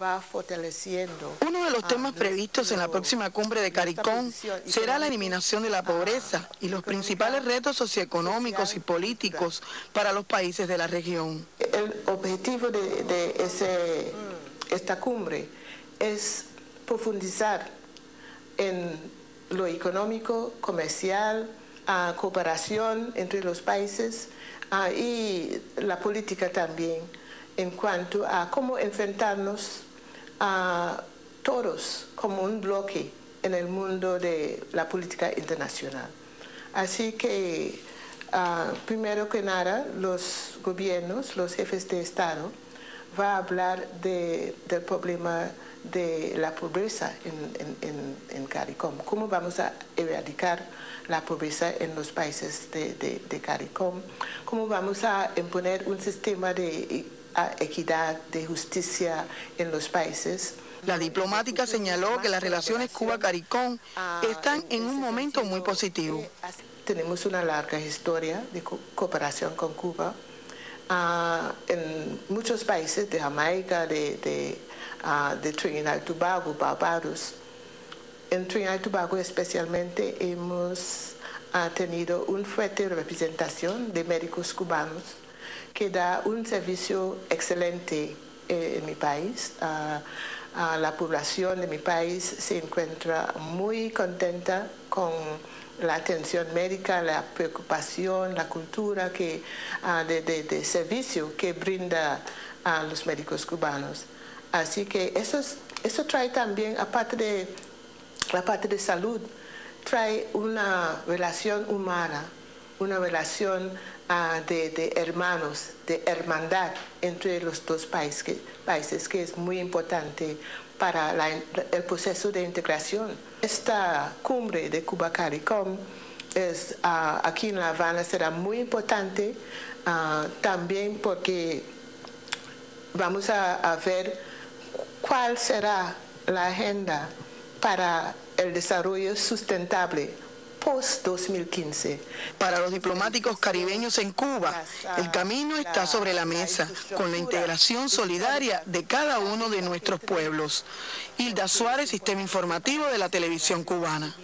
va fortaleciendo. Uno de los temas previstos en la próxima cumbre de CARICOM será la eliminación de la pobreza y los principales retos socioeconómicos y políticos para los países de la región. El objetivo de, ese, esta cumbre es profundizar en lo económico, comercial, a cooperación entre los países y la política también en cuanto a cómo enfrentarnos a todos como un bloque en el mundo de la política internacional. Así que, ah, primero que nada, los gobiernos, los jefes de Estado, va a hablar del problema de la pobreza en, en, en, CARICOM. ¿Cómo vamos a erradicar la pobreza en los países de, de CARICOM? ¿Cómo vamos a imponer un sistema de equidad, de justicia en los países. La diplomática señaló que las relaciones Cuba-Caricón están en un momento muy positivo. Tenemos una larga historia de cooperación con Cuba. Ah, en muchos países de Jamaica, de, de, uh, de Trinidad y Tobago, Barbados. En Trinidad y Tobago especialmente hemos ah, tenido una fuerte representación de médicos cubanos que da un servicio excelente eh, en mi país. la población de mi país se encuentra muy contenta con la atención médica, la preocupación, la cultura que, de, servicio que brinda a los médicos cubanos. Así que eso, eso trae también, aparte de la parte de salud, trae una relación humana, una relación Ah, de, hermanos, de hermandad entre los dos países que, es muy importante para el proceso de integración. Esta cumbre de Cuba CARICOM es, ah, aquí en La Habana será muy importante ah, también porque vamos a ver cuál será la agenda para el desarrollo sustentable post-2015. Para los diplomáticos caribeños en Cuba, el camino está sobre la mesa, con la integración solidaria de cada uno de nuestros pueblos. Hilda Suárez, Sistema Informativo de la Televisión Cubana.